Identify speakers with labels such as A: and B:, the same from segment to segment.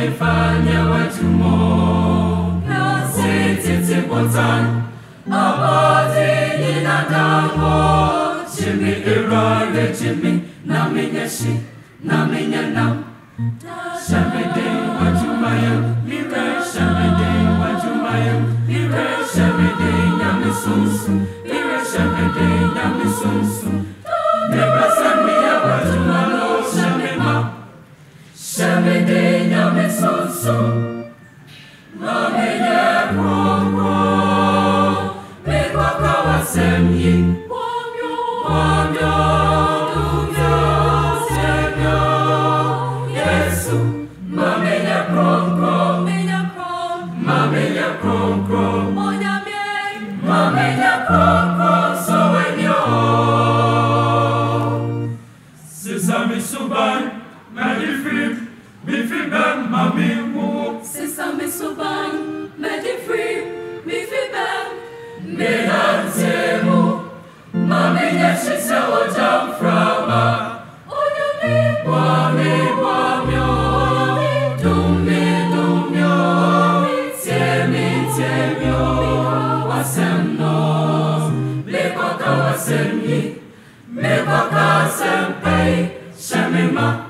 A: amefanya watumwa na sisi tipotan abadi ninadamo chimi irale chimi naminyashi naminyanam shamede wajumaya mire shamede Menantemu Mami yeshi se ojam frama
B: onyami,
A: Wami wamyo Dumi dumyo Temi temyo Wasemno Lekwaka wasemyi Mekwaka sempei Shemima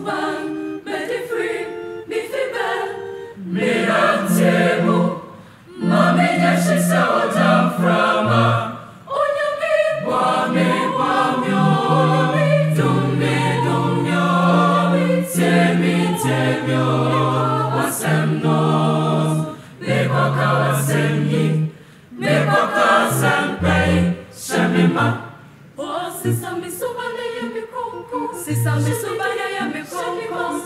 B: Sesame suban, medifri, mifibem,
A: Mirantemu Mame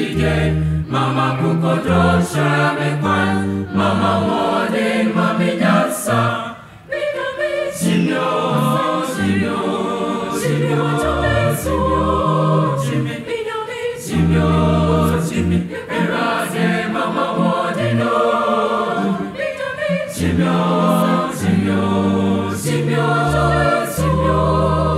A: jide Mama kukodo shame kwan Mama wode mami nyasa. Shimyo Shimyo Shimyo Shimyo Shimyo Shimyo Erade mama wode no. Shimyo Shimyo Shimyo Shimyo